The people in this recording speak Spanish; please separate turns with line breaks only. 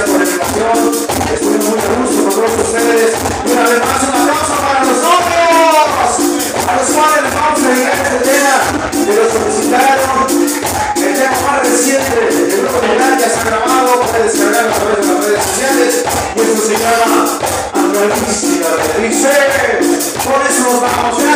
por la invitación. Estuve muy a gusto con todos ustedes. Y una vez más, un aplauso para nosotros, a los cuales vamos a llegar este tema que nos solicitaron. El tema más reciente el grupo general ya se ha grabado, puede descargarlo a través de las redes sociales. Y eso se llama Analística de Dice. Por eso nos vamos.